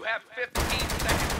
You have 15 seconds.